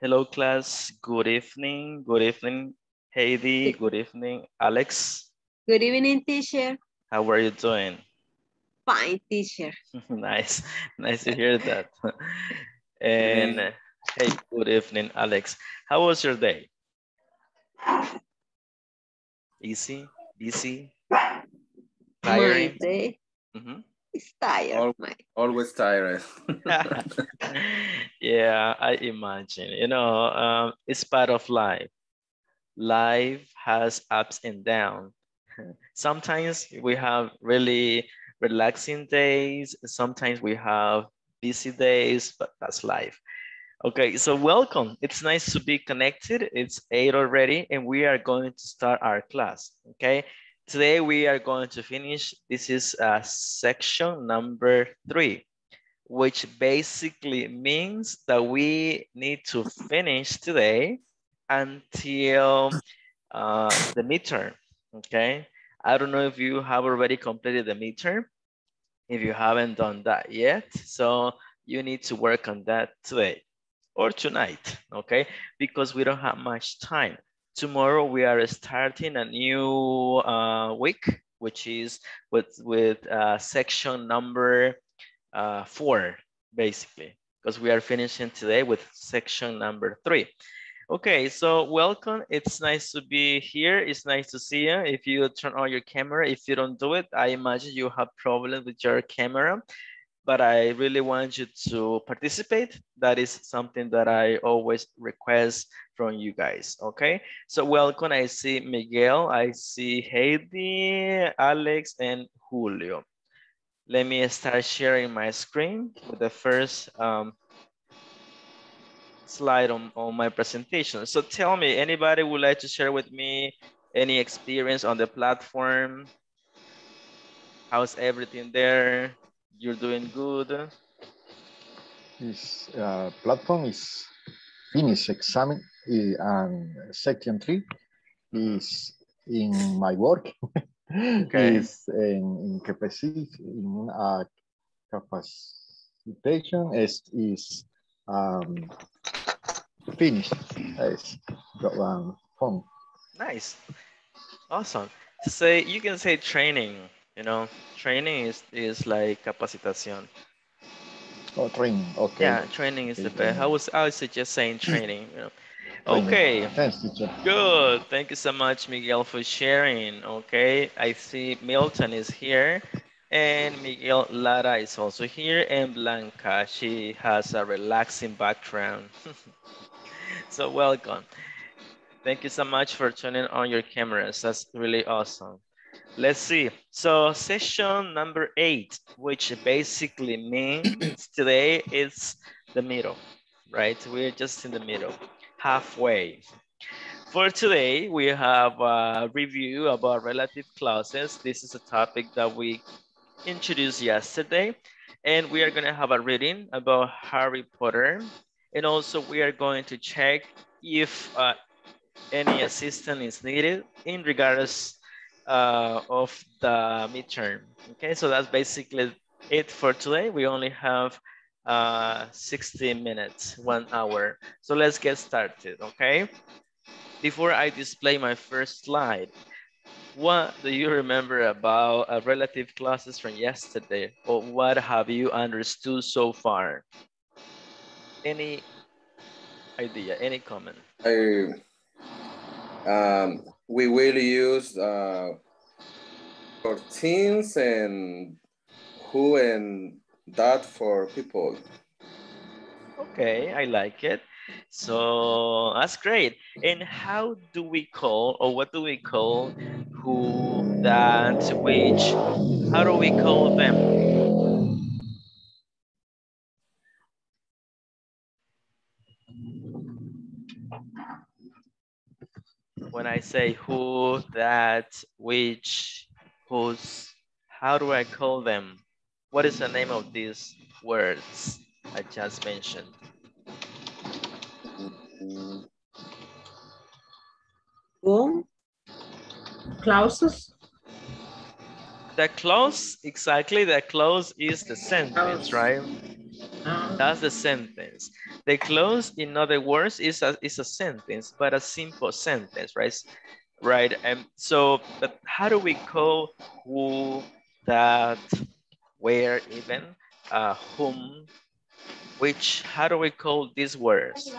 Hello, class. Good evening. Good evening, Heidi. Good evening, Alex. Good evening, teacher. How are you doing? Fine, teacher. nice. Nice to hear that. and uh, hey, good evening, Alex. How was your day? Easy, easy, tiring. My day Mhm. Is tired. All- my- Always tired. yeah, I imagine. You know, um, it's part of life. Life has ups and downs. Sometimes we have really relaxing days. Sometimes we have busy days, but that's life. Okay, so welcome. It's nice to be connected. It's eight already, and we are going to start our class. Okay, today we are going to finish. This is uh, section number three which basically means that we need to finish today until uh, the midterm, okay? I don't know if you have already completed the midterm, if you haven't done that yet, so you need to work on that today or tonight, okay? Because we don't have much time. Tomorrow we are starting a new uh, week, which is with, with uh, section number uh, four, basically, because we are finishing today with section number three. Okay, so welcome. It's nice to be here. It's nice to see you. If you turn on your camera, if you don't do it, I imagine you have problems with your camera, but I really want you to participate. That is something that I always request from you guys, okay? So welcome, I see Miguel, I see Heidi, Alex, and Julio. Let me start sharing my screen with the first um, slide on, on my presentation. So tell me, anybody would like to share with me any experience on the platform? How's everything there? You're doing good? This uh, platform is finished exam eh, and section three is in my work. Okay. is in, in capacity in uh, capacitation is is um, finished. Is got one form. Nice. Awesome. Say you can say training, you know, training is, is like capacitación. Oh, training. Okay. Yeah, training is the best. I was I would suggest saying training, you know. Training. Okay. Thanks, teacher. Good. Thank you so much, Miguel, for sharing. Okay. I see Milton is here and Miguel Lara is also here and Blanca, she has a relaxing background. so welcome. Thank you so much for turning on your cameras. That's really awesome. Let's see. So session number eight, which basically means today is the middle, right? We're just in the middle, halfway. For today, we have a review about relative clauses. This is a topic that we introduced yesterday. And we are gonna have a reading about Harry Potter. And also we are going to check if uh, any assistance is needed in regards uh, of the midterm. Okay, so that's basically it for today. We only have uh, 60 minutes, one hour. So let's get started, okay? Before I display my first slide, what do you remember about uh, relative clauses from yesterday? Or what have you understood so far? Any idea, any comment? I, um, we will use uh, for teens and who and that for people. Okay, I like it. So that's great. And how do we call, or what do we call who, that, which? How do we call them? When I say who, that, which, whose, how do I call them? What is the name of these words I just mentioned? Who? Clauses? The clause, exactly, the clause is the sentence, right? That's the sentence. The clause, in other words, is a, is a sentence, but a simple sentence, right? Right, and so, but how do we call who, that, where even, uh, whom, which, how do we call these words?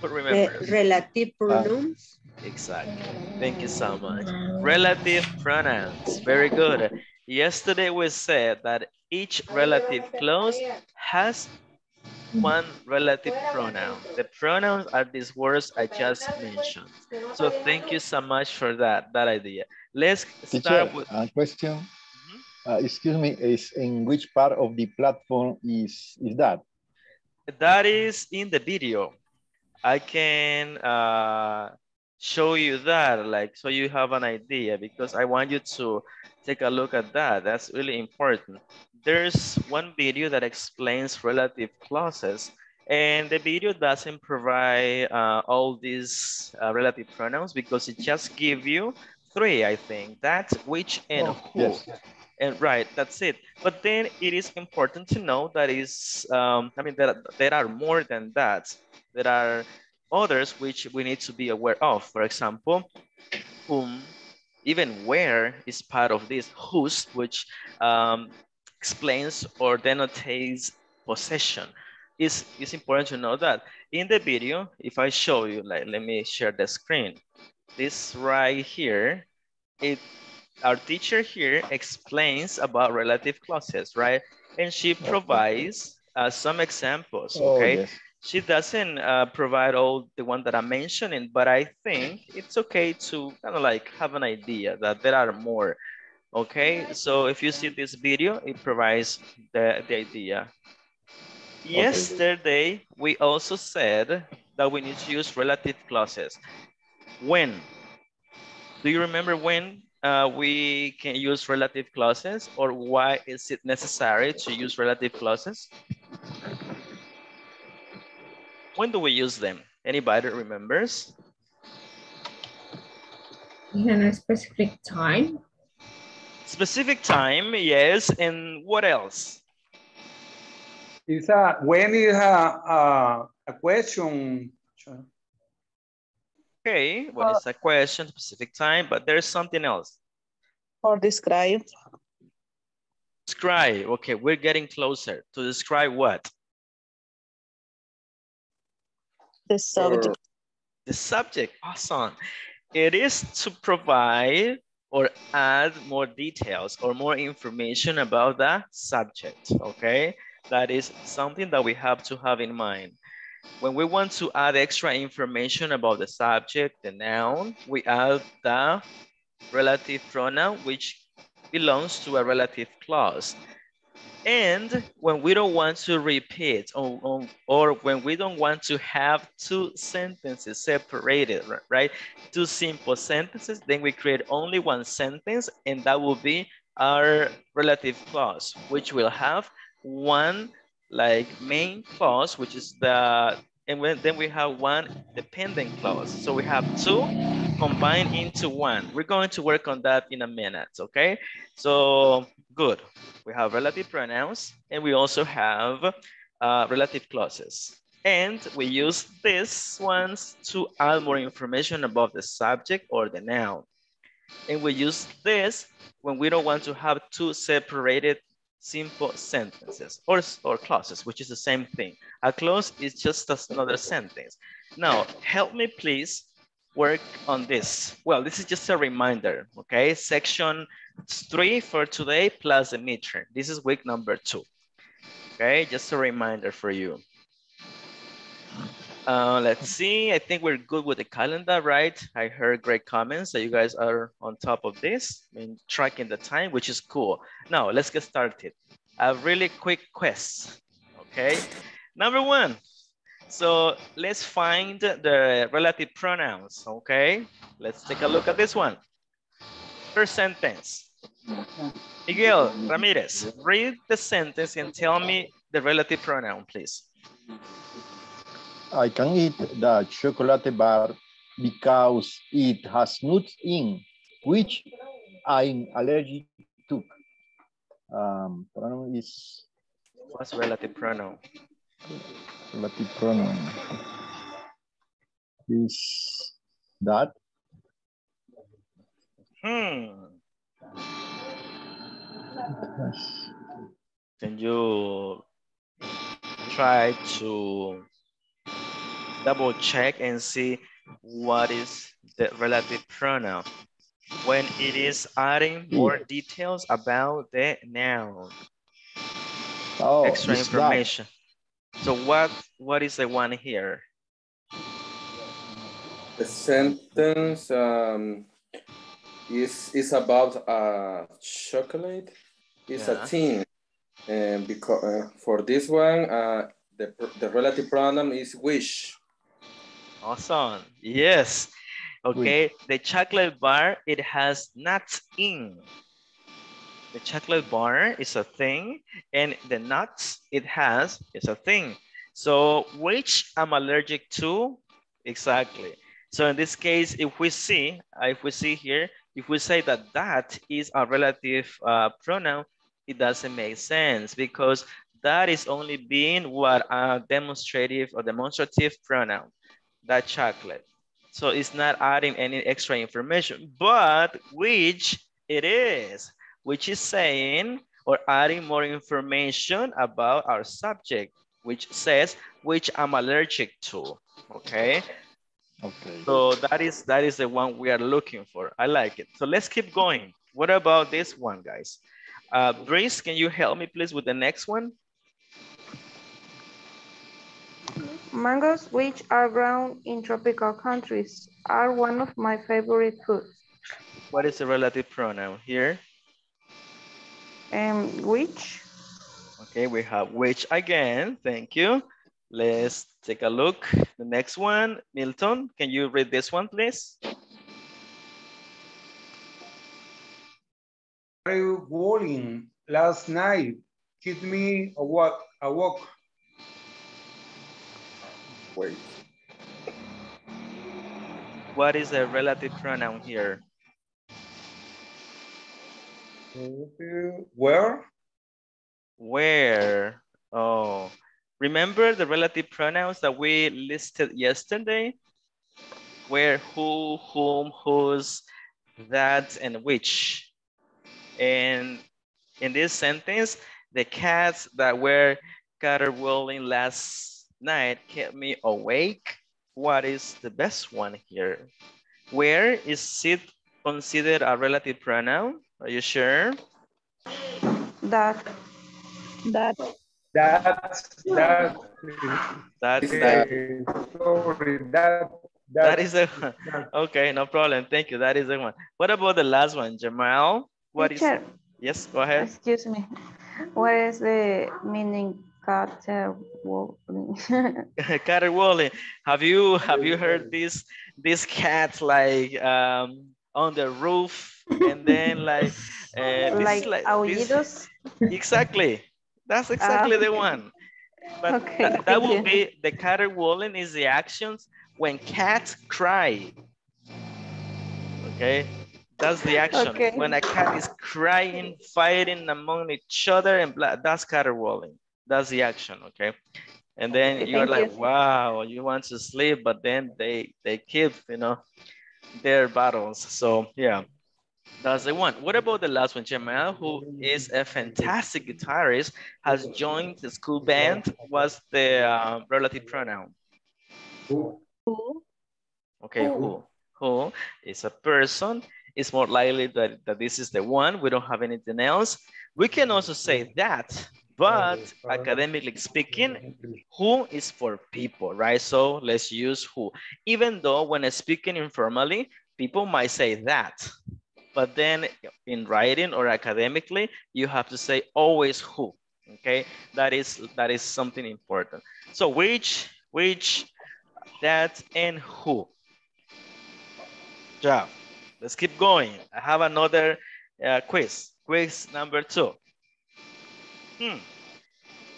Who Re- relative pronouns. Exactly. Thank you so much. Relative pronouns. Very good. Yesterday we said that each relative clause has one relative pronoun. The pronouns are these words I just mentioned. So thank you so much for that, that idea. Let's Teacher, start with, a question. Mhm. Uh, excuse me, is in which part of the platform is is that? that is in the video. I can uh, show you that, like, so you have an idea because I want you to take a look at that. That's really important. There's one video that explains relative clauses and the video doesn't provide uh, all these uh, relative pronouns because it just gives you three, I think. That, which, and Oh, who. yes. And right, that's it. But then it is important to know that is, um, I mean, there, there are more than that. There are others which we need to be aware of. For example, whom, even where is part of this, whose, which um, explains or denotates possession. It's, it's important to know that. In the video, if I show you, like, let me share the screen. This right here, it our teacher here explains about relative clauses, right? And she provides uh, some examples, Oh, okay? yes. She doesn't uh, provide all the one that I'm mentioning, but I think it's okay to kind of like have an idea that there are more, okay? So if you see this video, it provides the, the idea. Yesterday, we also said that we need to use relative clauses. When? Do you remember when uh, we can use relative clauses or why is it necessary to use relative clauses? When do we use them? Anybody remembers? in a specific time. Specific time, yes. And what else? It's a, when is a, a, a question, Okay, what is a question, specific time, but there's something else. or describe Describe, okay, we're getting closer. To describe what? The subject. The subject, awesome. It is to provide or add more details or more information about the subject, okay? That is something that we have to have in mind. When we want to add extra information about the subject, the noun, we add the relative pronoun, which belongs to a relative clause. And when we don't want to repeat or, or, when we don't want to have two sentences separated, right? Two simple sentences, then we create only one sentence and that will be our relative clause, which will have one like main clause, which is the, and when, then we have one dependent clause. So we have two combined into one. We're going to work on that in a minute, okay? So good. We have relative pronouns and we also have uh, relative clauses. And we use these ones to add more information about the subject or the noun. And we use this when we don't want to have two separated simple sentences or, or clauses, which is the same thing. A clause is just another sentence. Now, help me please work on this. Well, this is just a reminder, okay? Section three for today plus the midterm. This is week number two, okay? Just a reminder for you. Uh, let's see, I think we're good with the calendar, right? I heard great comments that you guys are on top of this, mean, tracking the time, which is cool. Now, let's get started. A really quick quest, okay? Number one, so let's find the relative pronouns, okay? Let's take a look at this one. First sentence. Miguel Ramirez, read the sentence and tell me the relative pronoun, please. I can eat the chocolate bar because it has nuts in, which I'm allergic to. Um, pronoun is What's relative pronoun? Relative pronoun. Is that? Hmm. Can you try to double check and see what is the relative pronoun when it is adding more details about the noun, Oh, extra is that. information. So what what is the one here? The sentence um, is is about uh, chocolate. It's Yeah. a team, and because uh, for this one, uh, the the relative pronoun is wish. Awesome. Yes. Okay. The chocolate bar, it has nuts in. The chocolate bar is a thing, and the nuts it has is a thing. So which I'm allergic to? Exactly. So in this case, if we see, if we see here, if we say that that is a relative uh, pronoun, it doesn't make sense because that is only being what a demonstrative or demonstrative pronoun that chocolate. So it's not adding any extra information, but which it is, which is saying or adding more information about our subject, which says which I'm allergic to. Okay, Okay. so that is that is the one we are looking for. I like it. So let's keep going. What about this one, guys? Uh, Brace, can you help me please with the next one? Mangoes, which are grown in tropical countries, are one of my favorite foods. What is the relative pronoun here? Um, which? Okay, we have which again. Thank you. Let's take a look. The next one, Milton, can you read this one, please? Bowling last night kept me awake. awake. Wait, What is the relative pronoun here? Where? Where? Oh, remember the relative pronouns that we listed yesterday? Where, who, whom, whose, that, and which. And in this sentence, the cats that were caterwauling last night kept me awake. What is the best one here? Where is it considered a relative pronoun? Are you sure? That. That. That's that. That's uh, that. Sorry, that. That is the one. Okay, no problem. Thank you. That is the one. What about the last one, Jamal? What is? Teacher, Yes, go ahead. excuse me. What is the meaning caterwauling? Caterwauling. Have you have you heard this this cat like um on the roof and then like uh, this like like this- aullidos? exactly. That's exactly the one. But Okay, that, will be the caterwauling is the actions when cats cry. Okay, that's the action. Okay. When a cat is crying, fighting among each other, and blah, that's caterwauling. That's the action. Okay, and then Okay, you're like, you. wow, you want to sleep, but then they they keep, you know, their battles. So yeah. That's the one. What about the last one? Jamal, who is a fantastic guitarist, has joined the school band. What's the uh, relative pronoun? Who? Okay, who? Who is a person. It's more likely that, that this is the one. We don't have anything else. We can also say that, but academically speaking, who is for people, right? So let's use who. Even though when speaking informally, people might say that. But then in writing or academically, you have to say always who, okay? That is, that is something important. So which, which, that, and who. Yeah, let's keep going. I have another uh, quiz. Quiz number two. Hmm.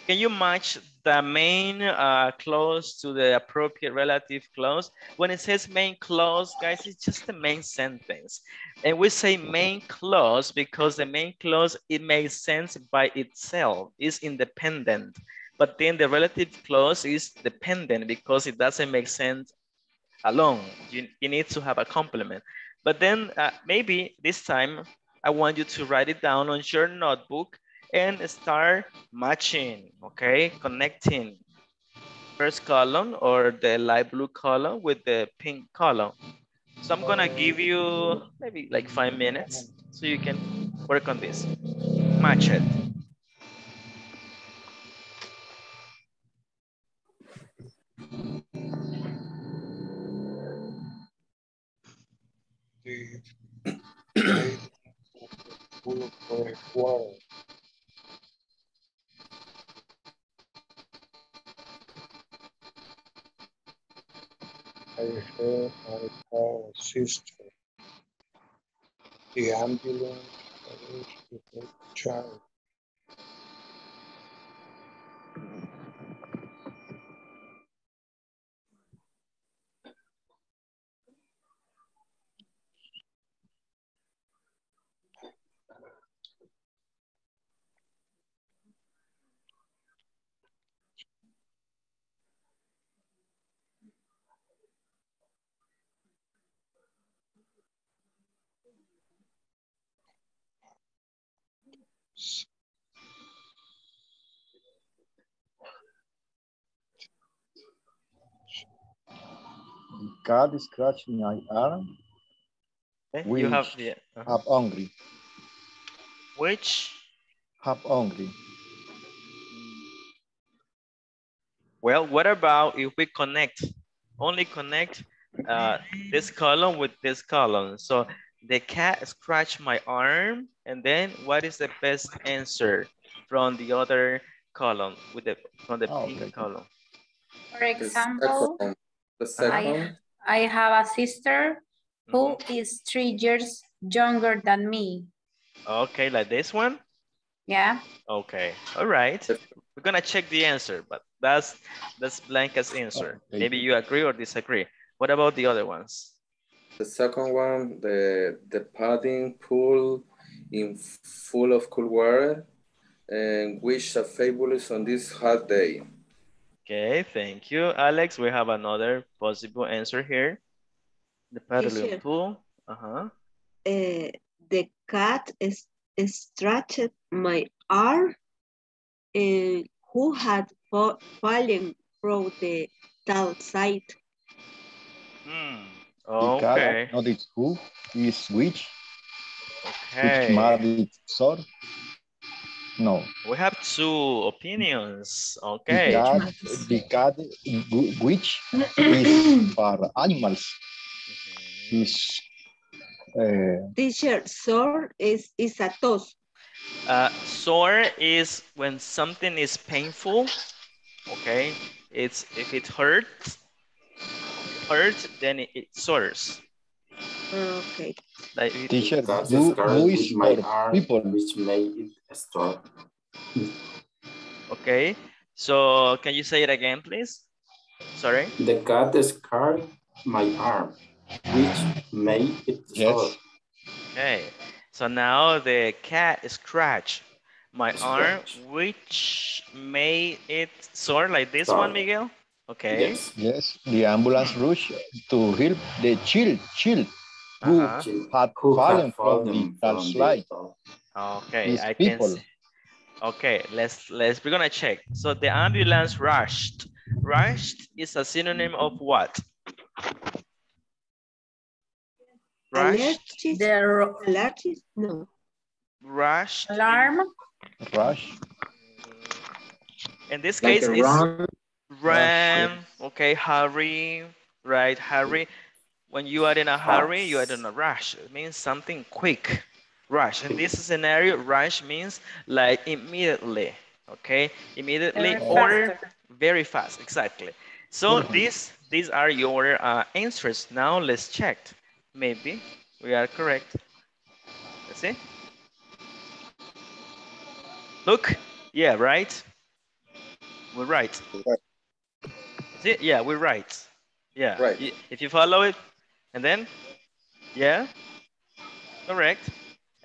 Can you match the main uh, clause to the appropriate relative clause? When it says main clause, guys, it's just the main sentence. And we say main clause because the main clause, it makes sense by itself, is independent. But then the relative clause is dependent because it doesn't make sense alone. You, you need to have a complement. But then uh, maybe this time I want you to write it down on your notebook and start matching, okay? Connecting first column or the light blue column with the pink column. So I'm gonna give you maybe like five minutes so you can work on this. Match it. I heard my sister. The ambulance arrived with the child. Cat scratched my arm. Okay, We- You have yeah. uh, Have hungry. which Have hungry. Well, what about if we connect, only connect uh, this column with this column? So the cat scratched my arm, and then what is the best answer from the other column with the from the Oh, pink okay. column? For The example, second, the second, I have a sister who Mhm. is three years younger than me. Okay, like this one. Yeah, Okay, all right. We're gonna check the answer, but that's that's Blanca's answer. Okay. Maybe you agree or disagree. What about the other ones? the second one, the the padding pool in full of cool water, and wish a fabulous on this hot day. Okay, thank you, Alex. We have another possible answer here. The paddling Teacher. pool. Uh-huh. Uh, the cat is scratched my arm and who had fa- fallen from the tall side. Hmm. The cat, Okay. not its who, is which, Okay. which married sword. No, We have two opinions. the Okay. cat, the cat which is for animals. Mhm. Is uh, Teacher, sore is, is a toss. Uh, sore is when something is painful. Okay. It's if it hurts, hurts, then it, it sores. Okay. Like it- teacher. That's Who, scarred who with is my arm, people? which made it stop. Okay. So can you say it again, please? Sorry. The cat scarred my arm, which made it Yes. sore. Okay. So now the cat scratched my arm, which made it sore like this Sore. one, Miguel. Okay. Yes. Yes, the ambulance rushed to help the child, child who Uh-huh. She- had who fallen had from the from the slide. Tall- Okay, These I can people. see. Okay, let's let's we're gonna check. So the ambulance rushed. Rushed is a synonym of what? Rushed, Allergies? the ro- Allergies? No. rushed. alarm, Rush. In this Like case, a is run, ran. Okay, hurry. Right, hurry. When you are in a hurry, you are in a rush. It means something quick. Rush. In this scenario, rush means like immediately. Okay, immediately very or faster. very fast. Exactly. So these these are your uh, answers. Now let's check. Maybe we are correct. Let's see. Look, yeah, right. We're right. See, yeah, we're right. Yeah. Right. If you follow it, and then, yeah, correct,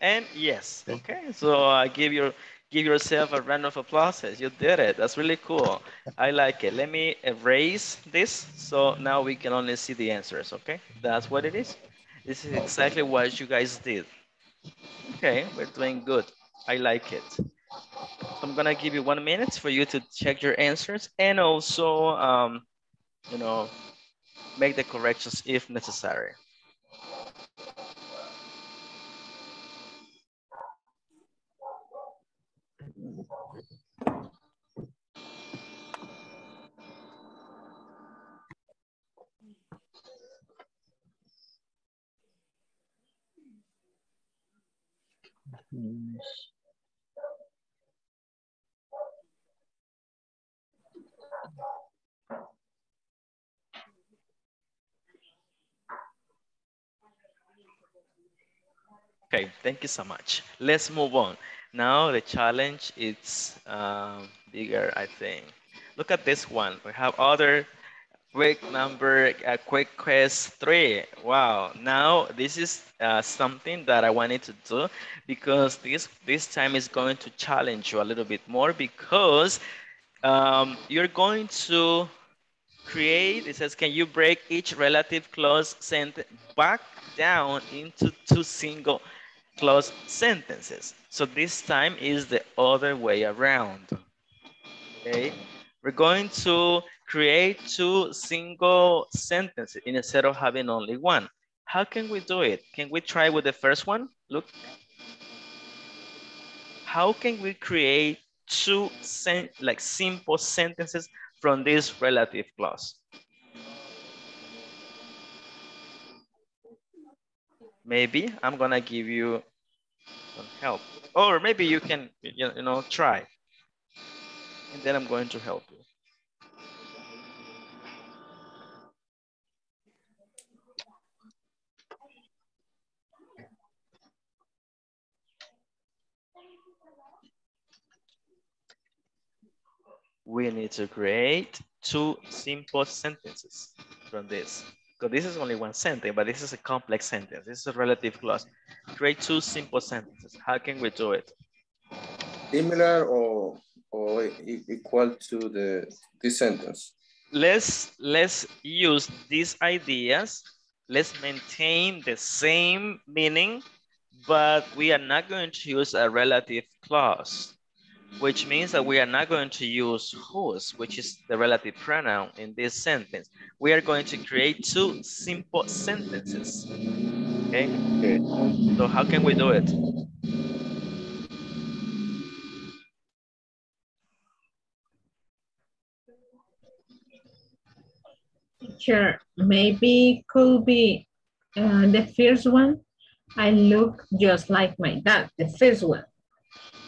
and yes. Okay. So uh, give your give yourself a round of applause. You did it. That's really cool. I like it. Let me erase this so now we can only see the answers. Okay. That's what it is. This is exactly what you guys did. Okay, we're doing good. I like it. I'm gonna give you one minute for you to check your answers and also, um, you know, make the corrections if necessary. Okay, thank you so much. Let's move on. Now the challenge is um, bigger, I think. Look at this one. We have other quick number, uh, quick quest three. Wow. Now this is uh, something that I wanted to do because this this time is going to challenge you a little bit more because um, you're going to create, it says, can you break each relative clause sentence back down into two single clause sentences? So this time is the other way around. Okay, we're going to create two single sentences instead of having only one. How can we do it? Can we try with the first one? Look. How can we create two sen like simple sentences from this relative clause? Maybe I'm gonna give you some help. Or maybe you can, you you know, try. And then I'm going to help you. We need to create two simple sentences from this. Because this is only one sentence, but this is a complex sentence. This is a relative clause. Create two simple sentences. How can we do it? Similar or, or equal to the this sentence. let's let's use these ideas let's maintain the same meaning but we are not going to use a relative clause which means that we are not going to use whose which is the relative pronoun in this sentence we are going to create two simple sentences okay Okay. so how can we do it Sure, maybe could be uh, the first one. I look just like my dad, the first one.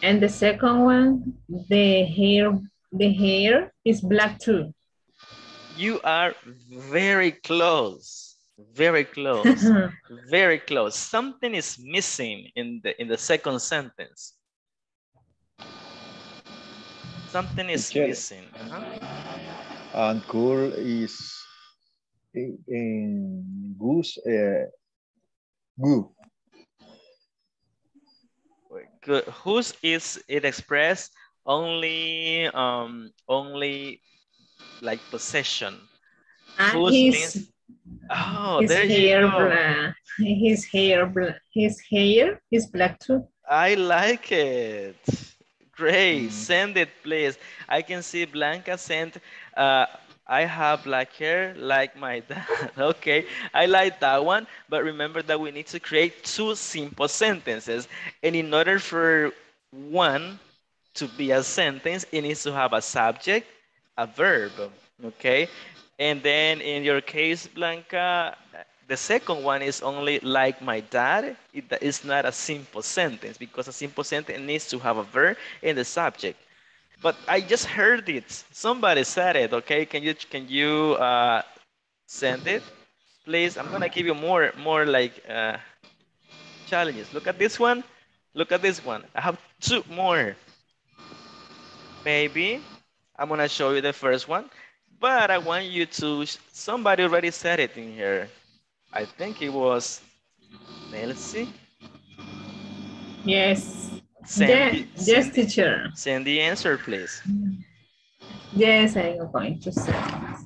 And the second one, the hair, the hair is black too. you are very close very close very close something is missing in the in the second sentence something is Teacher. missing Uh-huh. And cool is in, in goose, uh, goo. Wait, good whose is it expressed only um only like possession And Whose his, means- oh his there you hair, go black, his hair, black, his hair is black too. I like it. Great. Mm. Send it, please. I can see Blanca sent, uh, I have black hair like my dad. okay. I like that one. But remember that we need to create two simple sentences. And in order for one to be a sentence, it needs to have a subject, a verb. Okay. And then in your case, Blanca, the second one is only like my dad. It is not a simple sentence because a simple sentence needs to have a verb and the subject. But I just heard it. Somebody said it. Okay, can you can you uh, send it, please? I'm gonna give you more more like uh, challenges. Look at this one. Look at this one. I have two more. Maybe I'm gonna show you the first one, but I want you to, somebody already said it in here. I think it was Nelsie. Yes. Send, yes, the, yes, teacher. send the answer, please. Yes, I am going to send.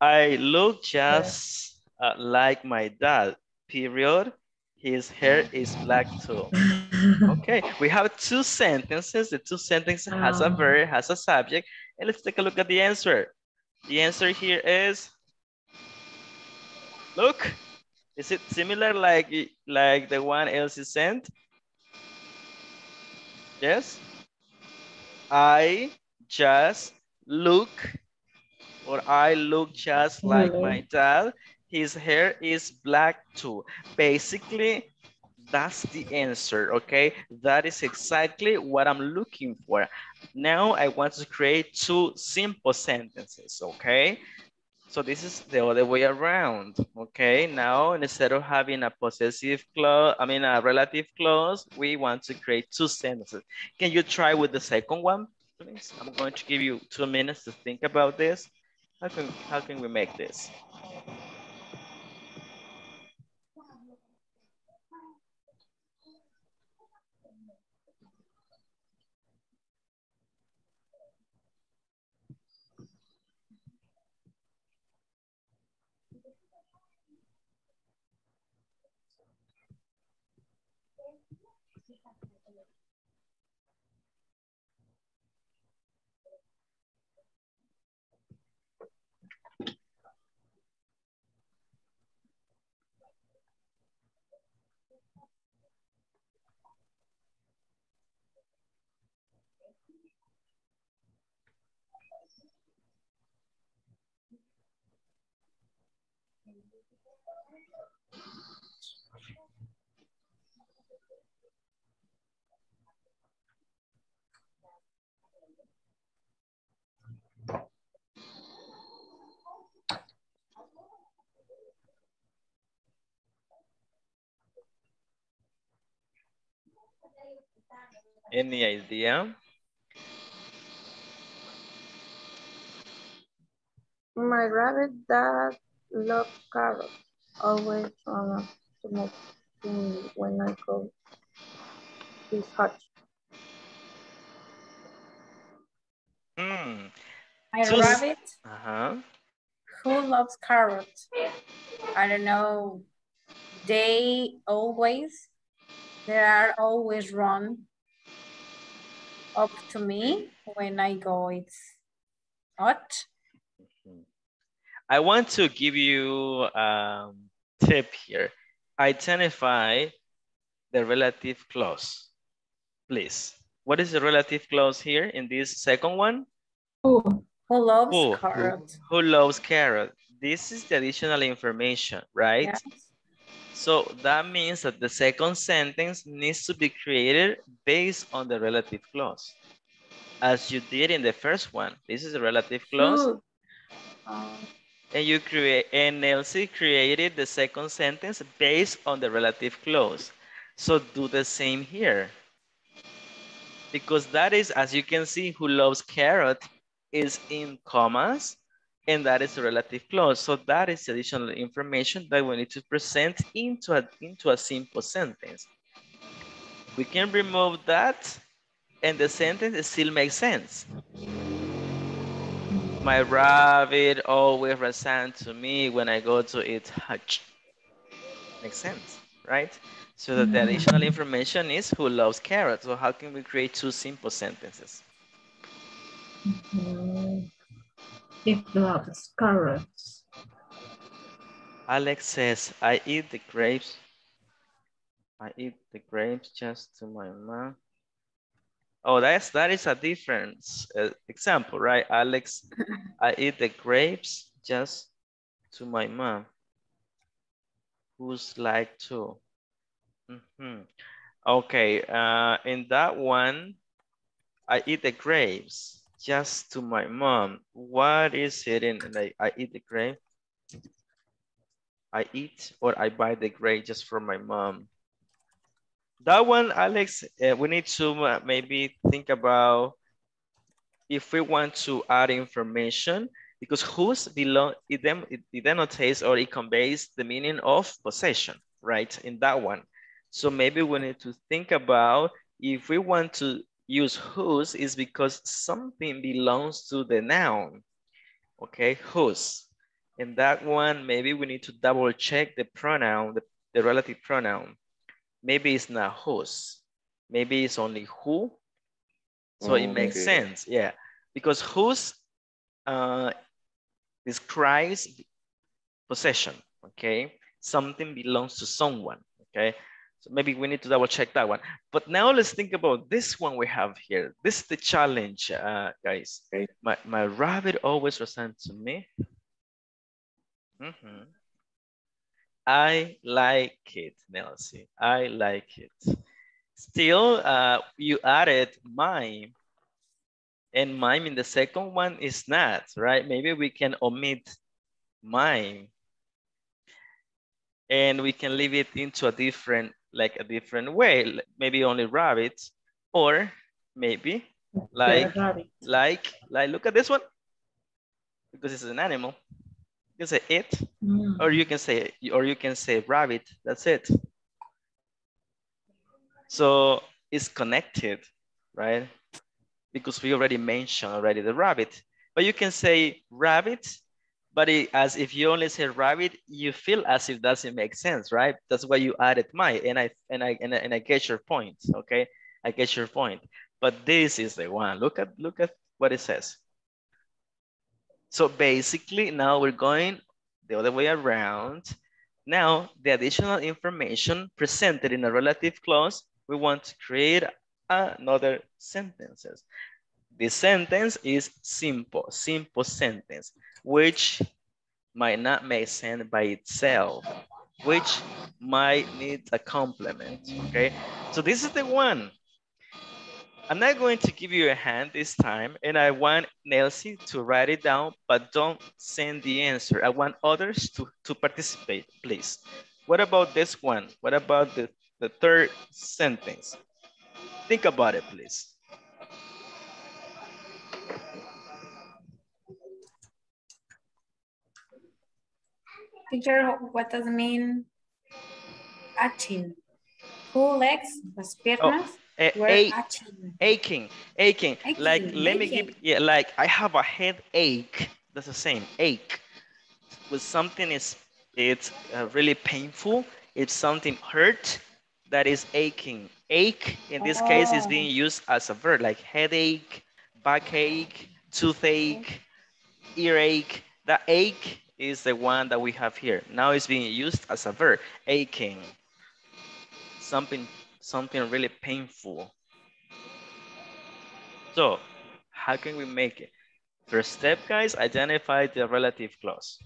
I look just uh, like my dad, period. His hair is black too. Okay, we have two sentences. The two sentences has a Um. verb, has a subject. And let's take a look at the answer. The answer here is, look, is it similar like, like the one Elsie sent? Yes? I just look or I look just like Really? my dad. His hair is black too. Basically, that's the answer, okay? That is exactly what I'm looking for. Now I want to create two simple sentences, okay? So this is the other way around, okay? Now, instead of having a possessive clause, I mean a relative clause, we want to create two sentences. Can you try with the second one, please? I'm going to give you two minutes to think about this. How can, how can we make this? Any idea? My rabbit that loves carrots always wanna to move to me when I go his hutch. Hmm. My Just- rabbit Uh-huh. who loves carrots. I don't know. They always, they are always run up to me when I go. It's hot. I want to give you a tip here. Identify the relative clause, please. What is the relative clause here in this second one? Who? Who loves Who? carrots? Who loves carrot? This is the additional information, right? Yes. So that means that the second sentence needs to be created based on the relative clause. As you did in the first one. This is a relative clause. Um, And you create, and Elsie created the second sentence based on the relative clause. So do the same here. Because that is, as you can see, who loves carrot is in commas, and that is a relative clause. So that is additional information that we need to present into a, into a simple sentence. We can remove that, and the sentence still makes sense. My rabbit always resound to me when I go to eat hutch. Makes sense, right? So that the additional information is who loves carrots. So how can we create two simple sentences? Mm, It loves carrots. Alex says, I eat the grapes. I eat the grapes just to my mom. Oh, that's that is a different uh, example, right? Alex, I eat the grapes just to my mom. who's like to. Mhm. Okay, uh, in that one, I eat the grapes just to my mom. What is it in like I eat the grape? I eat or I buy the grape just for my mom. That one, Alex, uh, we need to uh, maybe think about if we want to add information because whose belong it, dem, it, it denotates or it conveys the meaning of possession, right? In that one. So maybe we need to think about if we want to use whose is because something belongs to the noun. Okay, whose. In that one, maybe we need to double check the pronoun, the, the relative pronoun. Maybe it's not whose. Maybe it's only who. So it makes Okay. sense, yeah. Because whose uh, describes possession, okay? Something belongs to someone, okay? So maybe we need to double check that one. But now let's think about this one we have here. This is the challenge, uh, guys. My, my rabbit always resents to me. Mhm. I like it, Nelsie. I like it. Still, uh, you added mime. And mime in the second one is not, right? Maybe we can omit mime. And we can leave it into a different, like a different way. Maybe only rabbit, or maybe like, like, like, look at this one. Because it's an animal. You can say it, Mm. or you can say, or you can say rabbit. That's it. So it's connected, right? Because we already mentioned already the rabbit. But you can say rabbit, but it, as if you only say rabbit, you feel as if doesn't make sense, right? That's why you added my, and I and I and I, and I get your point. Okay, I get your point. But this is the one. Look at look at what it says. So basically, now we're going the other way around. Now, the additional information presented in a relative clause, we want to create another sentences. The sentence is simple, simple sentence, which might not make sense by itself, which might need a complement, okay? So this is the one. I'm not going to give you a hand this time, and I want Nelsie to write it down, but don't send the answer. I want others to, to participate, please. What about this one? What about the, the third sentence? Think about it, please. Teacher, what does it mean? Aching. Who legs, las piernas, Eh, were aching. aching, aching, like, Aching, let me give, yeah, like, I have a headache. That's the same, ache. When something is, it's uh, really painful, if something hurt, that is aching. Ache, in this case, is Oh. being used as a verb, like headache, backache, toothache, earache. The ache is the one that we have here. Now it's being used as a verb, aching. Something, something really painful. So, how can we make it? First step, guys, identify the relative clause.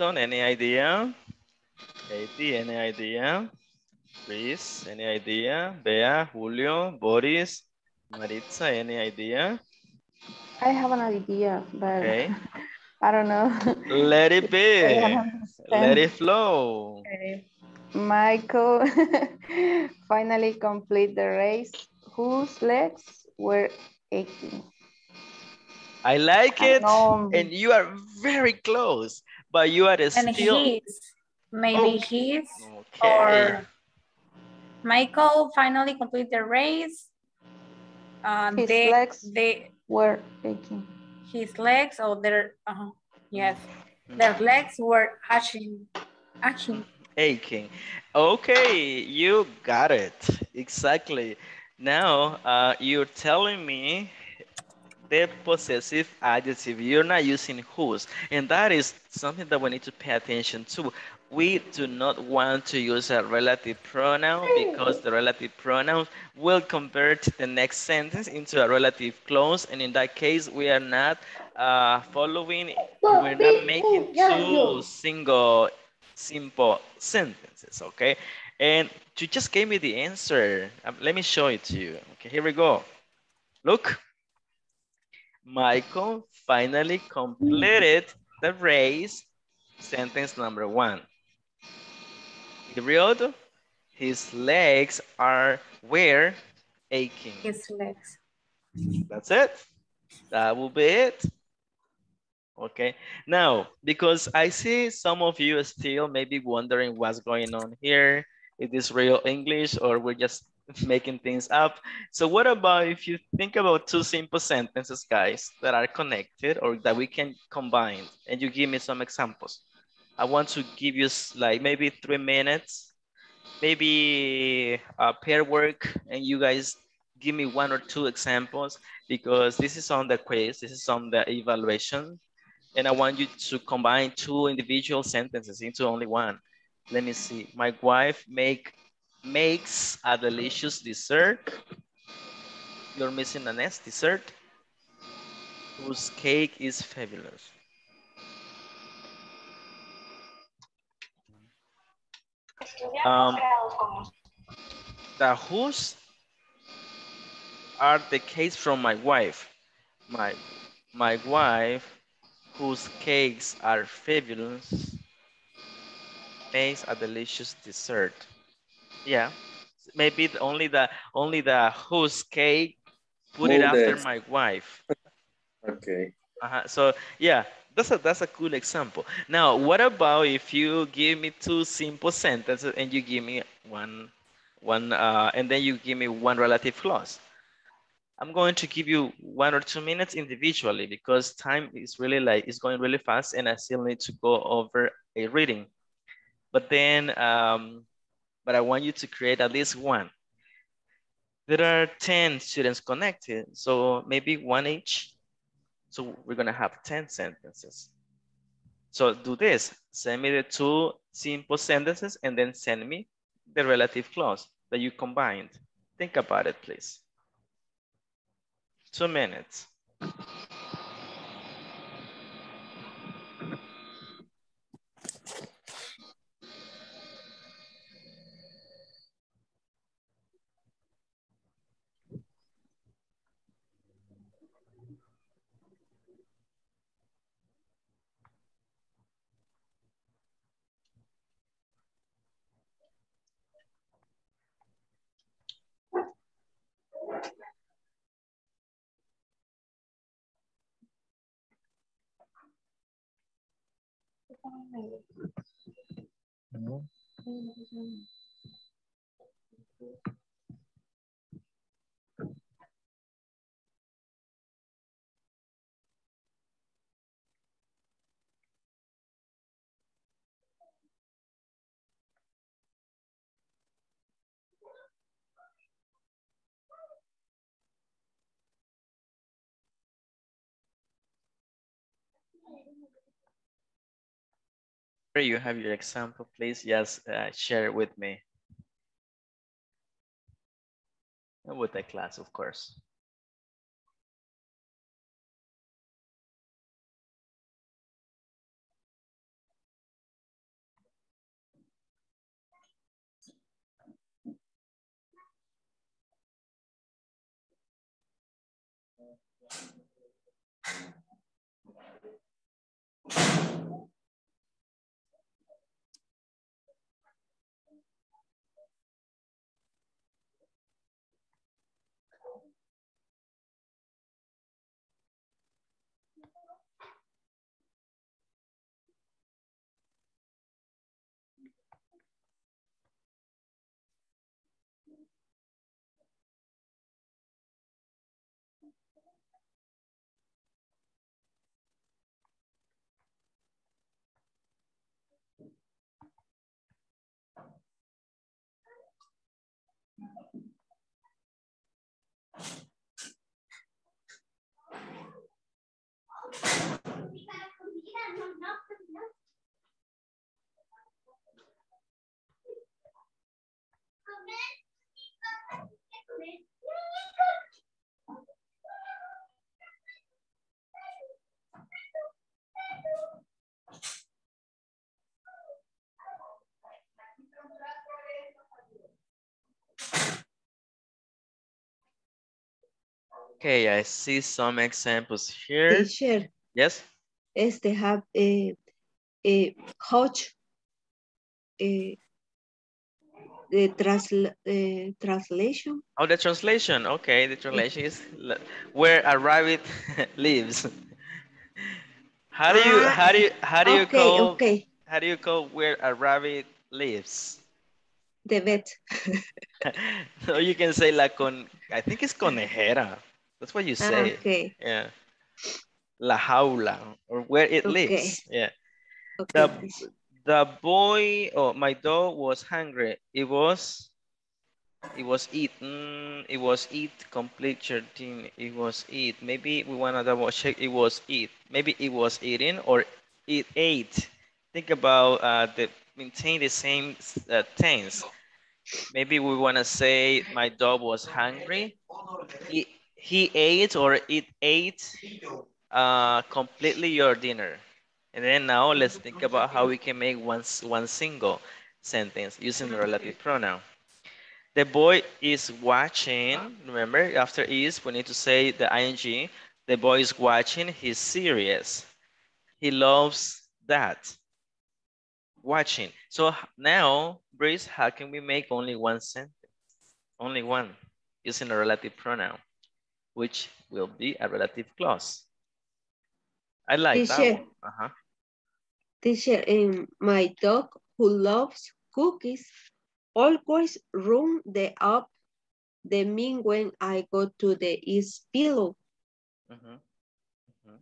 Hilton, any idea? Katie, any idea? Chris, any idea? Bea, Julio, Boris, Maritza, any idea? I have an idea, but Okay. I don't know. Let it be. I. Let it flow. Michael finally complete the race whose legs were aching. I like it. know. And you are very close, but you are And still. he's, maybe Oh. he's, Okay. or Michael finally complete the race. Uh, His they, legs they, were aching. his legs or their, uh, yes. Their legs were aching. Aching. Aching. Okay, you got it. Exactly. Now, uh, you're telling me the possessive adjective. You're not using whose. And that is something that we need to pay attention to. We do not want to use a relative pronoun because the relative pronoun will convert the next sentence into a relative clause. And in that case, we are not uh, following, we're not making two single simple sentences, okay? And you just gave me the answer. Um, let me show it to you. Okay, here we go. Look. Michael finally completed the race. Sentence number one. Period. His legs are where aching. His legs. That's it. That will be it. Okay. Now, because I see some of you still maybe wondering what's going on here. Is this real English or we're just making things up? So what about if you think about two simple sentences, guys, that are connected or that we can combine and you give me some examples. I want to give you like maybe three minutes, maybe a pair work and you guys give me one or two examples because this is on the quiz, this is on the evaluation and I want you to combine two individual sentences into only one. Let me see. My wife make makes a delicious dessert. You're missing an S, dessert. Whose cake is fabulous. Um, the whose are the cakes from my wife. My my wife, whose cakes are fabulous, makes a delicious dessert. Yeah, maybe the, only the only the whose cake put it after my wife. Okay. Uh-huh. So yeah, that's a that's a cool example. Now, what about if you give me two simple sentences and you give me one one uh, and then you give me one relative clause? I'm going to give you one or two minutes individually because time is really like it's going really fast and I still need to go over a reading. But then, um, but I want you to create at least one. There are 10 students connected, so maybe one each. So we're gonna have 10 sentences. So do this, send me the two simple sentences and then send me the relative clause that you combined. Think about it, please. Two minutes. No. You have your example, please just uh, share with me. And with the class, of course. Okay, I see some examples here. Teacher, Yes. este have a, a coach eh, the transla eh, translation. Oh, the translation. Okay, the translation is where a rabbit lives. How do you Ah, how do you how do you okay, call okay. how do you call where a rabbit lives? The vet. so you can say la con I think it's conejera. That's what you Ah, say. okay. Yeah. La jaula or where it Okay. lives. Yeah. Okay. The the boy or my dog was hungry. It was it was eat. Mm, it was eat complete 13. It was eat. Maybe we want to double check. It was eat. Maybe it was eating or it ate. Think about uh, the maintain the same uh, tense. Maybe we want to say my dog was hungry. He, he ate or it ate uh, completely your dinner. And then now let's think about how we can make one, one single sentence using the relative pronoun. The boy is watching, remember after is, we need to say the ing. The boy is watching his series. He loves that. Watching. So now, Breeze, how can we make only one sentence? Only one using a relative pronoun, which will be a relative clause. I like that Teacher. one. Uh-huh. Teacher, um, my dog who loves cookies always run the up the mean when I go to the east pillow. Mhm. Mhm.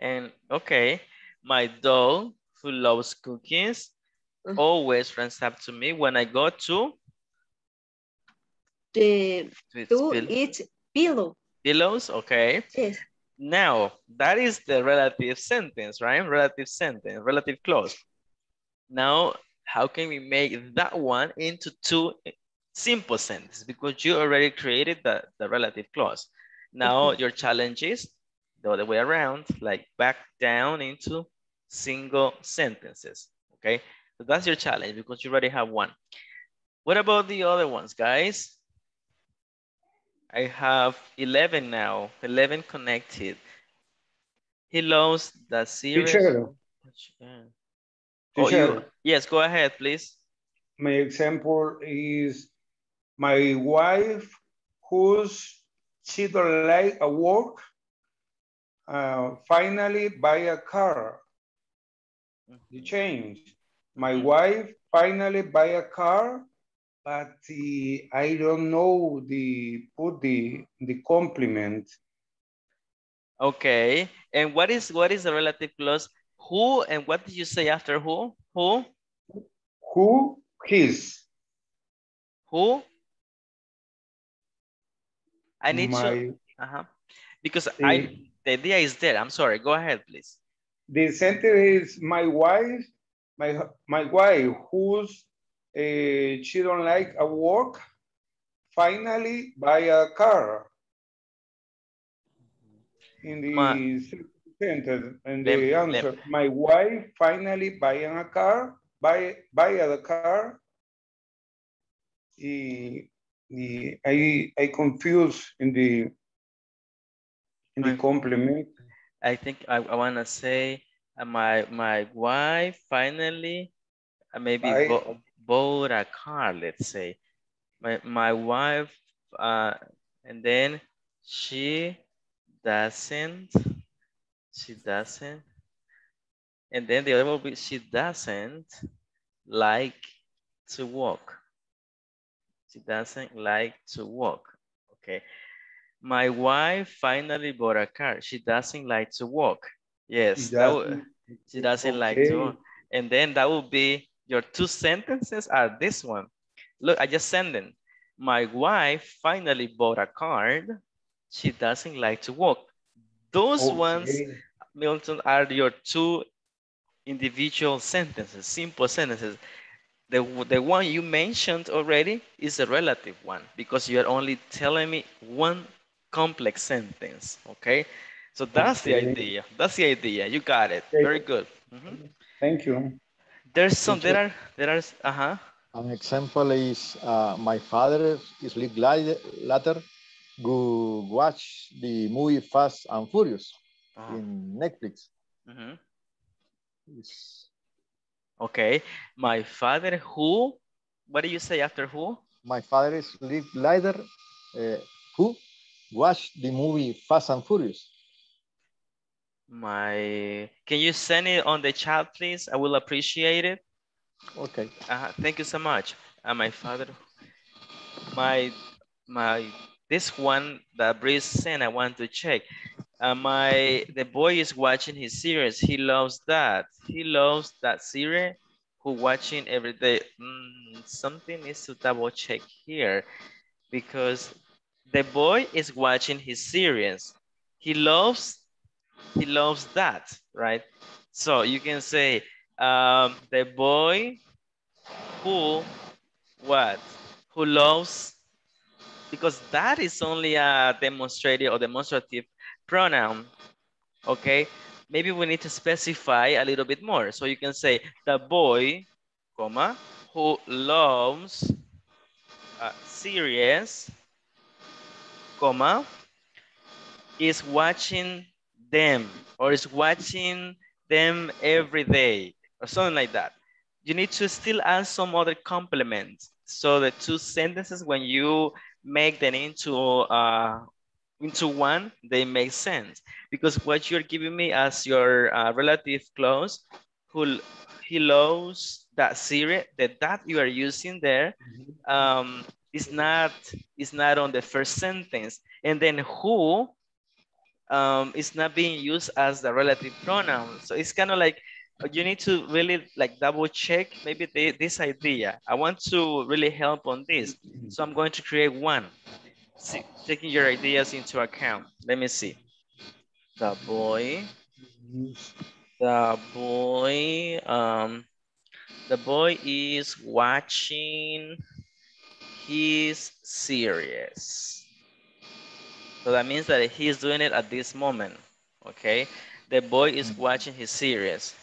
And okay, my dog who loves cookies Uh. always runs up to me when I go to, The to its to pill- its pillow. Pillows. Okay. Yes. Now, that is the relative sentence, right? Relative sentence, relative clause. Now, how can we make that one into two simple sentences? Because you already created the, the relative clause. Now, your challenge is the other way around, like back down into single sentences, okay? So that's your challenge because you already have one. What about the other ones, guys? I have 11 now, 11 connected. He loves the series. Teacher. Oh, you, yes, go ahead, please. my example is my wife who's she don't like a work uh, finally buy a car the change my Mhm. wife finally buy a car but the, i don't know the put the the compliment Okay, and what is what is the relative clause? Who and what did you say after who? Who? who his Who? I need to, uh-huh. Because the, I, the idea is there. I'm sorry, go ahead, please. the sentence is my wife my my wife who's uh, she don't like a work finally buy a car. In the Ma- sentence and the lem- answer my wife finally buying a car buy buy a car. I I confuse in the in the compliment. I think I, I want to say uh, my my wife finally uh, maybe I- bought a car, let's say. My my wife uh, and then she doesn't she doesn't and then the other will be she doesn't like to walk. She doesn't like to walk. Okay. My wife finally bought a car. She doesn't like to walk. Yes, She that would, doesn't- she doesn't like to walk. And then that would be your two sentences are this one. Look, I just sent them. My wife finally bought a car. She doesn't like to walk. Those ones, Milton, are your two individual sentences, simple sentences. The, the one you mentioned already is a relative one because you're only telling me one complex sentence, okay? So that's the idea. That's the idea. You got it. Okay. Very good. Mhm. Thank you. There's some, there are, there are, uh-huh. An example is uh, my father sleep later, later go watch the movie Fast and Furious Uh-huh. in Netflix. Mhm. It's Okay. My father who? What do you say after who? my father is live leader uh, who watched the movie Fast and Furious. My, can you send it on the chat, please? I will appreciate it. Okay. Uh, thank you so much. Uh, my father, my, my, this one that Breeze sent, I want to check. Uh, my, the boy is watching his series. He loves that. He loves that series who watching every day. Mm, something needs to double check here because the boy is watching his series. He loves, he loves that, right? So you can say, um, the boy who what? Who loves because that is only a demonstrative or demonstrative pronoun okay? Maybe we need to specify a little bit more. So you can say the boy comma who loves uh, series comma is watching them or is watching them every day or something like that you need to still add some other complements. So the two sentences, when you make them into uh, into one, they make sense. Because what you're giving me as your uh, relative clause, who he loves that series, that that you are using there, um, is not is not on the first sentence. And then who um, is not being used as the relative pronoun. So it's kind of like you need to really like double check maybe the, this idea. I want to really help on this. So I'm going to create one, see, taking your ideas into account. Let me see. The boy, the boy, um, the boy is watching his series. So that means that he's doing it at this moment, okay? The boy is watching his series.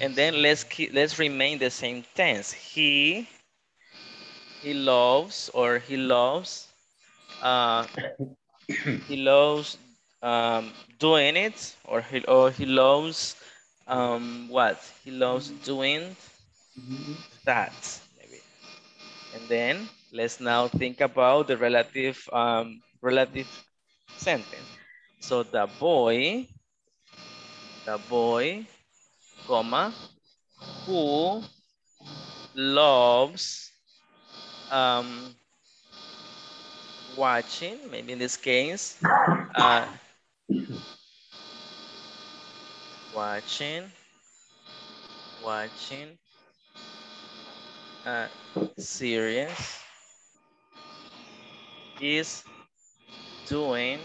And then let's keep, let's remain the same tense. He he loves or he loves uh he loves um doing it or he or he loves um what? He loves doing that maybe. And then let's now think about the relative um relative sentence. So the boy the boy comma, who loves um, watching, maybe in this case, uh, watching, watching uh, series is doing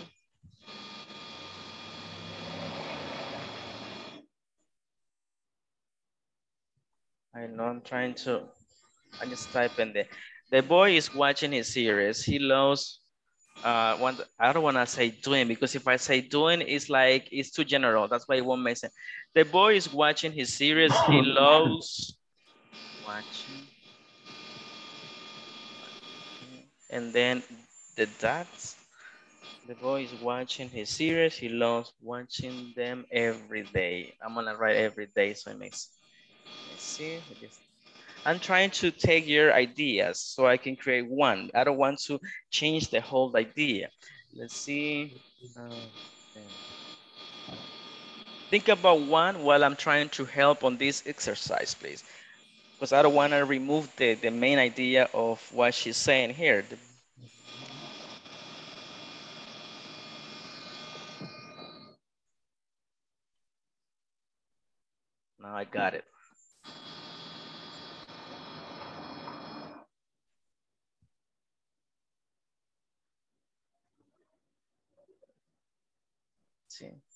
I know I'm trying to, I just type in there. The boy is watching his series. He loves, uh, one, I don't want to say doing because if I say doing, it's like, it's too general. That's why it won't make sense. The boy is watching his series. He loves watching. And then the dots. The boy is watching his series. He loves watching them every day. I'm gonna write every day so it makes Let's see. I'm trying to take your ideas so I can create one. I don't want to change the whole idea. Let's see. Uh, think about one while I'm trying to help on this exercise, please. Because I don't want to remove the, the main idea of what she's saying here. The- I got it. see.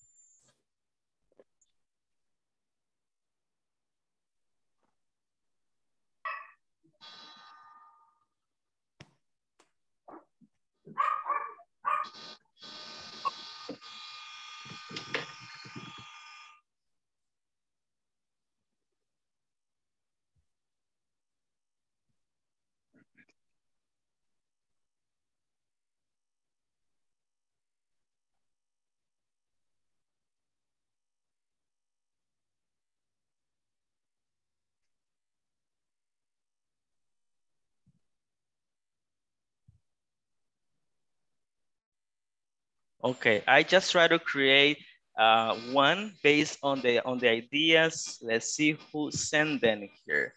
Okay, I just try to create uh, one based on the on the ideas. Let's see who sent them here.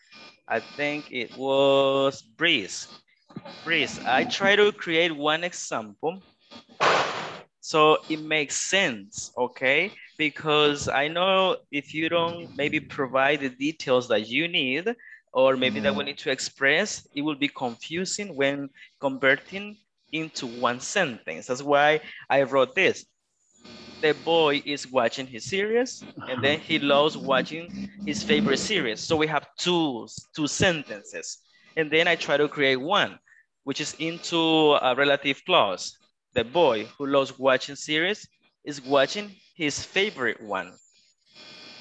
I think it was Breeze. Breeze, I try to create one example so it makes sense, okay? Because I know if you don't maybe provide the details that you need, or maybe that we need to express, it will be confusing when converting into one sentence. That's why I wrote this. The boy is watching his series and then he loves watching his favorite series. So we have two, two sentences. And then I try to create one, which is into a relative clause. The boy who loves watching series is watching his favorite one.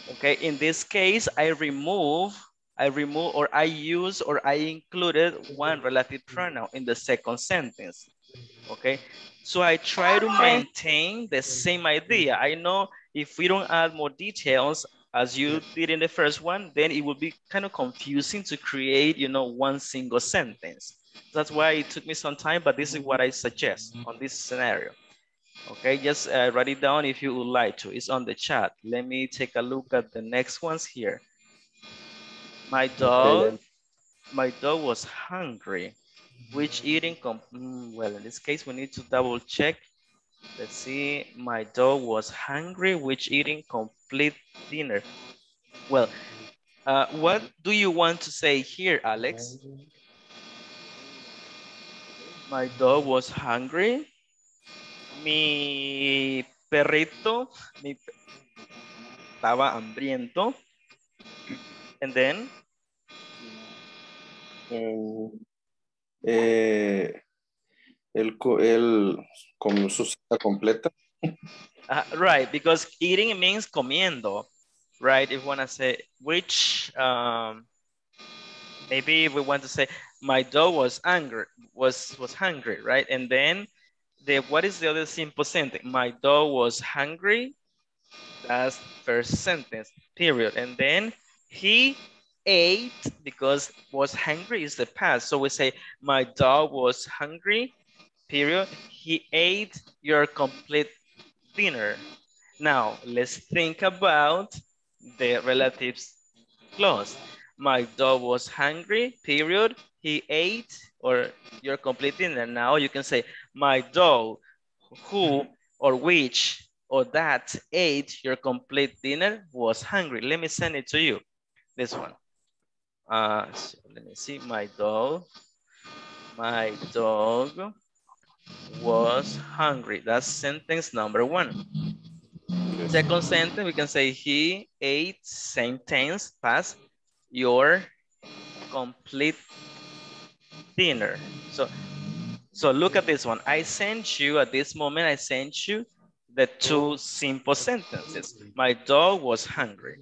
Okay, in this case, I remove, I remove or I use or I included one relative pronoun in the second sentence. Okay, so I try to maintain the same idea. I know if we don't add more details as you did in the first one, then it would be kind of confusing to create, you know, one single sentence. That's why it took me some time, but this is what I suggest on this scenario. Okay, just uh, write it down if you would like to. It's on the chat. Let me take a look at the next ones here. My dog, my dog was hungry. Which eating, mm, well, in this case, we need to double check. Let's see, my dog was hungry, which eating complete dinner. Well, uh, what do you want to say here, Alex? My dog was hungry. Mi perrito mi, estaba hambriento. And then? Um, eh, él, él comió su completa. Uh, right, because eating means comiendo, right? If you want to say which, um, maybe we want to say my dog was angry, was was hungry, right? And then the what is the other simple sentence? My dog was hungry. That's first sentence, period. And then he ate because was hungry is the past. So we say my dog was hungry, period. He ate your complete dinner. Now let's think about the relatives clause. My dog was hungry, period. He ate or your complete dinner. Now you can say my dog who or which or that ate your complete dinner was hungry. Let me send it to you. This one. Uh, so let me see. My dog. My dog was hungry. That's sentence number one. Second sentence, we can say he ate, sentence tense, past, your complete dinner. So, so look at this one. I sent you, at this moment, I sent you the two simple sentences. My dog was hungry.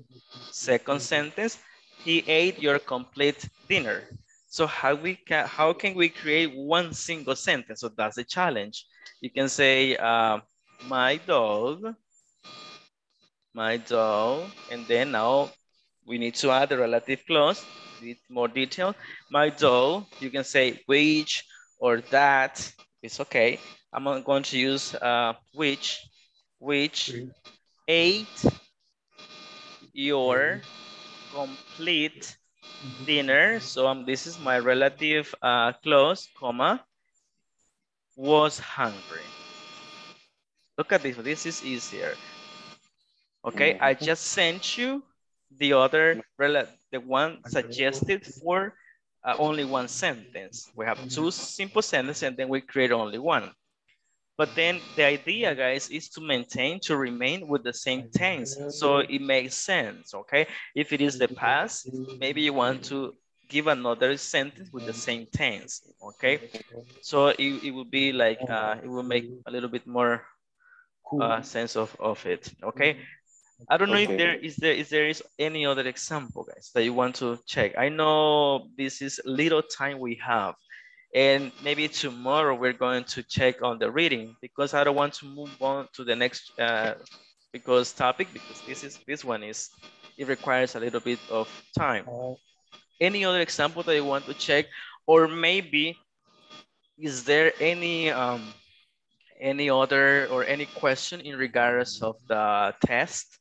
Second sentence, he ate your complete dinner. So how we can how can we create one single sentence? So that's the challenge. You can say uh, my dog, my dog, and then now we need to add the relative clause with more detail. My dog, you can say which or that. It's okay. I'm going to use uh, which, which ate your complete dinner. So um, this is my relative uh, clause, comma, was hungry. Look at this, this is easier. Okay, I just sent you the other, the one suggested for uh, only one sentence. We have two simple sentences and then we create only one. But then the idea, guys, is to maintain, to remain with the same tense. So it makes sense, okay? If it is the past, maybe you want to give another sentence with the same tense, okay? So it, it will be like, uh, it will make a little bit more uh, sense of, of it, okay? I don't know okay. if there is there is there is any other example, guys, that you want to check. I know this is little time we have, and maybe tomorrow we're going to check on the reading because I don't want to move on to the next uh, because topic because this is this one is it requires a little bit of time. Any other example that you want to check, or maybe is there any um Any other or any question in regards of the test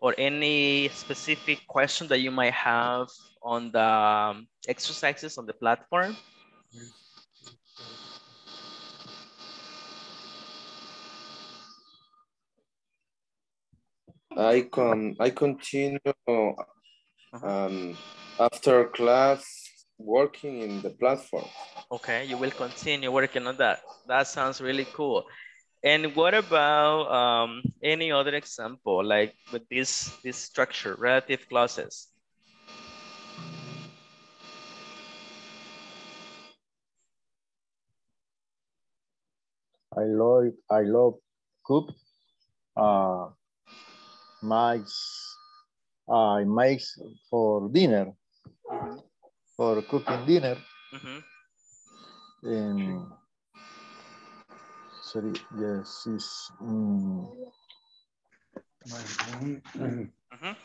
or any specific question that you might have on the um, exercises on the platform? I con I continue um, after class working in the platform. Okay, you will continue working on that. That sounds really cool. And what about um, any other example, like with this, this structure, relative clauses? I love I love cook. Uh, makes I makes for dinner for cooking dinner. Mhm. And sorry, yes, is Um, mm, Mhm.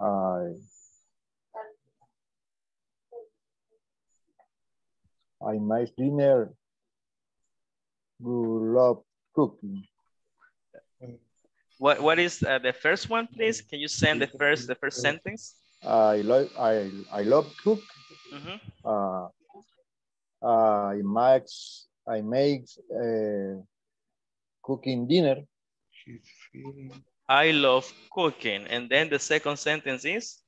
I I make dinner. You love cooking. What, what is uh, the first one, please? Can you send the first, the first sentence? I love I I love cook. Mhm. Uh, I makes I make uh, cooking dinner. I love cooking. And then the second sentence is?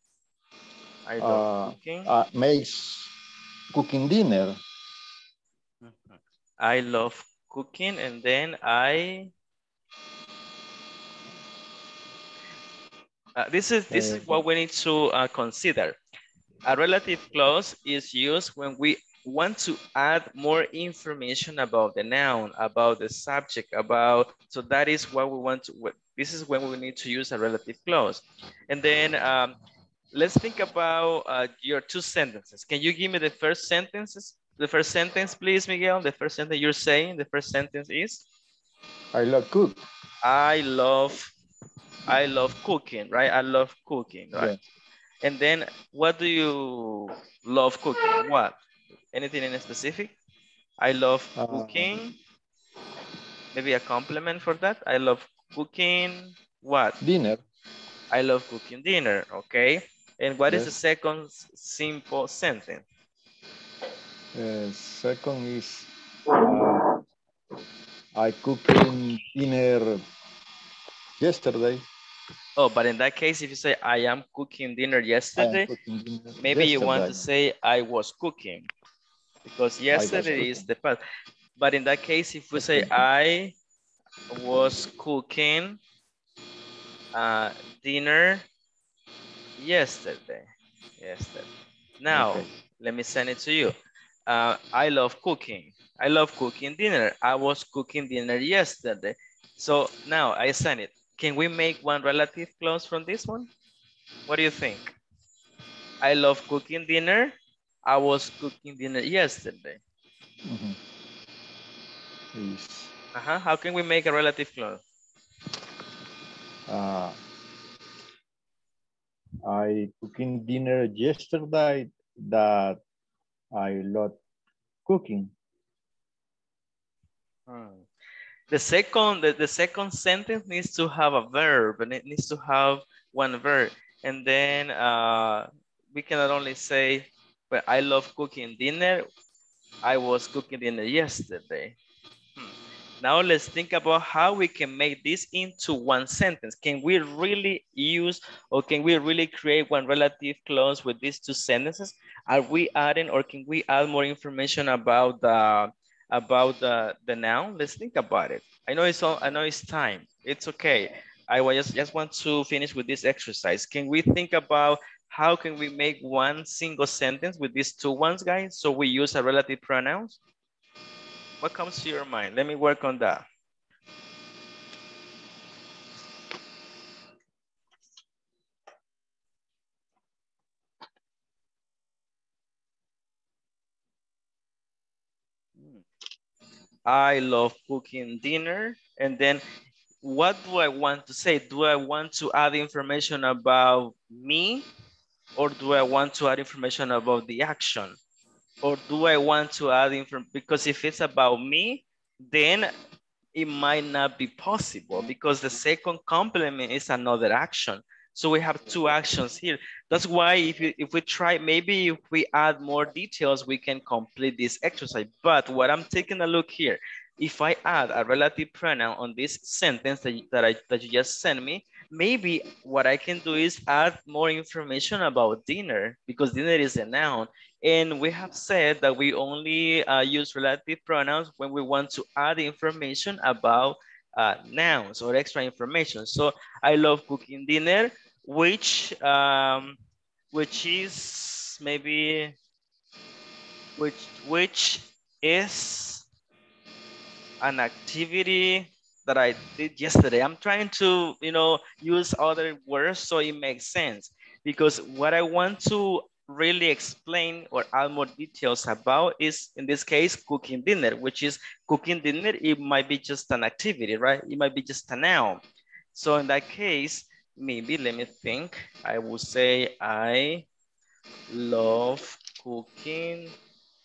I love Uh, cooking. uh, makes cooking dinner. I love cooking and then I Uh, this is this is what we need to uh, consider. A relative clause is used when we want to add more information about the noun, about the subject, about so that is what we want to. what- This is when we need to use a relative clause, and then um, let's think about uh, your two sentences. Can you give me the first sentences? The first sentence, please, Miguel. The first sentence you're saying. The first sentence is. I love cook. I love, I love cooking, right? I love cooking, right? And then what do you love cooking? What? Anything in specific? I love Uh, cooking. Maybe a compliment for that. I love cooking. What? Dinner. I love cooking dinner. Okay. And what is Yes. the second simple sentence? Uh, second is uh, I cooking dinner yesterday. Oh, but in that case, if you say I am cooking dinner yesterday, cooking dinner maybe you want to say I was cooking because yesterday is the past. But in that case, if we say I was cooking uh, dinner yesterday, yesterday. Now, Okay. let me send it to you. Uh, I love cooking. I love cooking dinner. I was cooking dinner yesterday. So now I send it. Can we make one relative clause from this one? What do you think? I love cooking dinner. I was cooking dinner yesterday. Mm -hmm. Is Uh-huh. How can we make a relative clause? uh, I cooking dinner yesterday that I love cooking. Hmm. The second, the, the second sentence needs to have a verb and it needs to have one verb. And then uh, we cannot only say, but I love cooking dinner. I was cooking dinner yesterday. Now let's think about how we can make this into one sentence. Can we really use or can we really create one relative clause with these two sentences? Are we adding or can we add more information about the about the, the noun? Let's think about it. I know it's all, I know it's time. It's okay. I just, just want to finish with this exercise. Can we think about how can we make one single sentence with these two ones, guys? So we use a relative pronouns. What comes to your mind? Let me work on that. I love cooking dinner. And then what do I want to say? Do I want to add information about me or do I want to add information about the action? Or do I want to add information? Because if it's about me, then it might not be possible because the second complement is another action. So we have two actions here. That's why if, if we try, maybe if we add more details, we can complete this exercise. But what I'm taking a look here, if I add a relative pronoun on this sentence that, that, I, that you just sent me, maybe what I can do is add more information about dinner because dinner is a noun. And we have said that we only uh, use relative pronouns when we want to add information about uh, nouns or extra information. So I love cooking dinner which um, which is maybe which which is an activity that I did yesterday. I'm trying to you know use other words so it makes sense because what I want to really explain or add more details about is in this case cooking dinner which is cooking dinner it might be just an activity right it might be just a noun so in that case maybe let me think. I would say I love cooking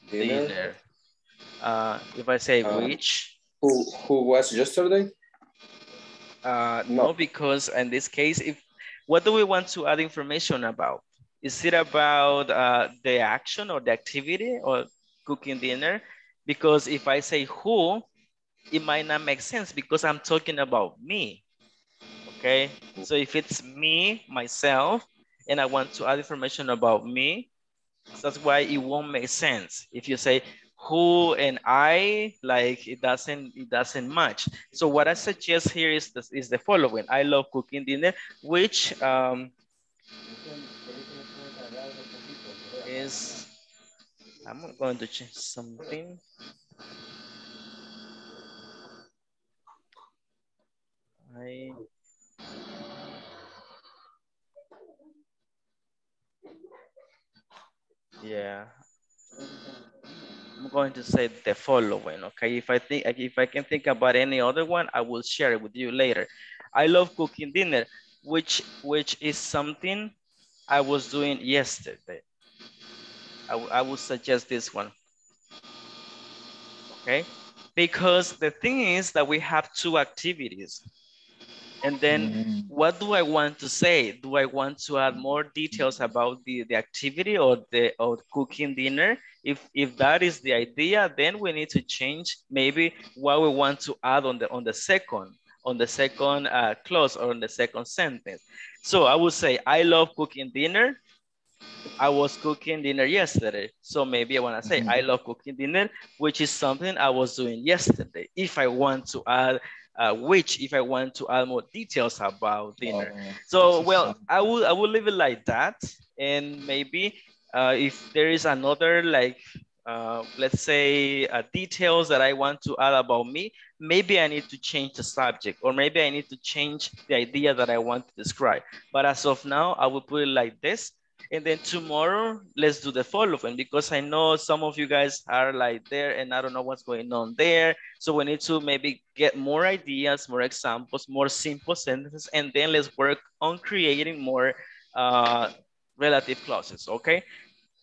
dinner. dinner. Uh, if I say um, which. Who, who was yesterday? Uh, no. no, because in this case, if what do we want to add information about? Is it about uh, the action or the activity or cooking dinner? Because if I say who, it might not make sense because I'm talking about me okay? So if it's me, myself, and I want to add information about me, that's why it won't make sense. If you say who and I, like it doesn't, it doesn't match. So what I suggest here is, this, is the following. I love cooking dinner, which um, is, I'm going to change something. I yeah. I'm going to say the following, okay? If I think if I can think about any other one, I will share it with you later. I love cooking dinner, which which is something I was doing yesterday. I, I would suggest this one. Okay, because the thing is that we have two activities. And then mm. what do I want to say? Do I want to add more details about the, the activity or the or cooking dinner? If if that is the idea, then we need to change maybe what we want to add on the on the second on the second uh, clause or on the second sentence. So I would say, I love cooking dinner. I was cooking dinner yesterday. So maybe I want to say, mm -hmm. I love cooking dinner, which is something I was doing yesterday. If I want to add uh, which if I want to add more details about dinner. Oh, so, well, I will, I will leave it like that. And maybe uh, if there is another like, uh, let's say uh, details that I want to add about me, maybe I need to change the subject or maybe I need to change the idea that I want to describe. But as of now, I will put it like this. And then tomorrow, let's do the following because I know some of you guys are like there and I don't know what's going on there. So we need to maybe get more ideas, more examples, more simple sentences, and then let's work on creating more uh, relative clauses, okay?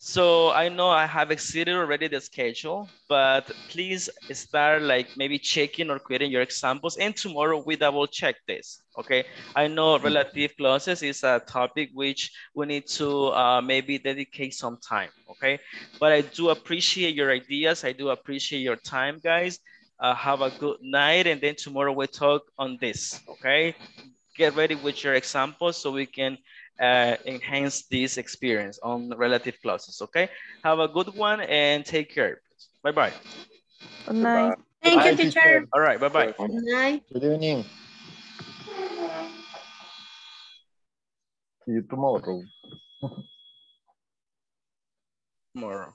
So I know I have exceeded already the schedule, but please start like maybe checking or creating your examples and tomorrow we double check this, okay? I know relative clauses is a topic which we need to uh, maybe dedicate some time, okay? But I do appreciate your ideas. I do appreciate your time, guys. Uh, have a good night and then tomorrow we talk on this, okay? Get ready with your examples so we can uh, enhance this experience on relative clauses, okay? Have a good one and take care. Bye-bye. Good night. Thank you, teacher. All right, bye-bye. Good night. Good evening. See you tomorrow. tomorrow.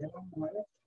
Gracias.